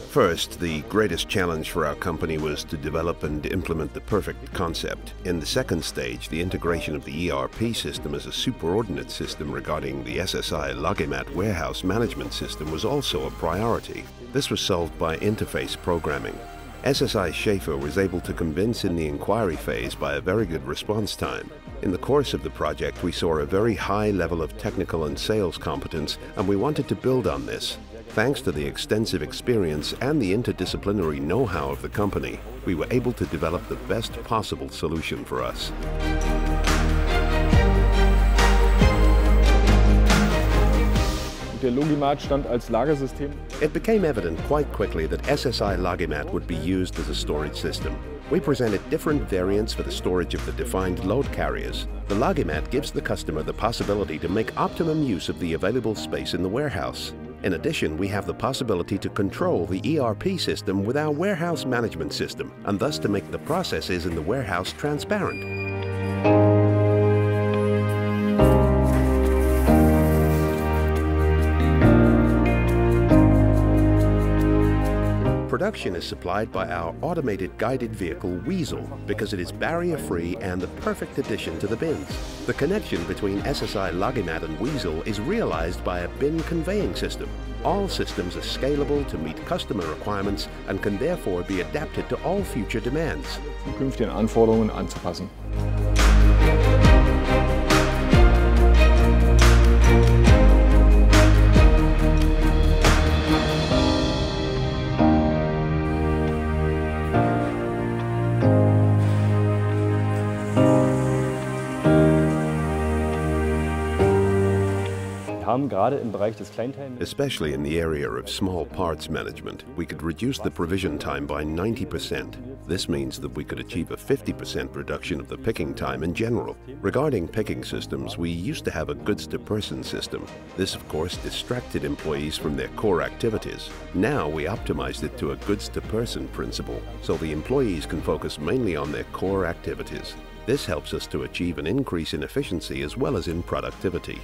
First, the greatest challenge for our company was to develop and implement the perfect concept. In the second stage, the integration of the ERP system as a superordinate system regarding the SSI Logimat warehouse management system was also a priority. This was solved by interface programming. SSI Schaefer was able to convince in the inquiry phase by a very good response time. In the course of the project, we saw a very high level of technical and sales competence, and we wanted to build on this. Thanks to the extensive experience and the interdisciplinary know-how of the company, we were able to develop the best possible solution for us. der Logimat stand als Lagersystem. It became evident quite quickly that SSI Logimat would be used as a storage system. We presented different variants for the storage of the defined load carriers. The Logimat gives the customer the possibility to make optimum use of the available space in the warehouse. In addition, we have the possibility to control the ERP system with our warehouse management system, and thus to make the processes in the warehouse transparent. Production is supplied by our automated guided vehicle Weasel because it is barrier-free and the perfect addition to the bins. The connection between SSI Logimat and Weasel is realized by a bin conveying system. All systems are scalable to meet customer requirements and can therefore be adapted to all future demands. Zukünftigen Anforderungen anzupassen. Especially in the area of small parts management, we could reduce the provision time by 90%. This means that we could achieve a 50% reduction of the picking time in general. Regarding picking systems, we used to have a goods-to-person system. This, of course, distracted employees from their core activities. Now we optimized it to a goods-to-person principle, so the employees can focus mainly on their core activities. This helps us to achieve an increase in efficiency as well as in productivity.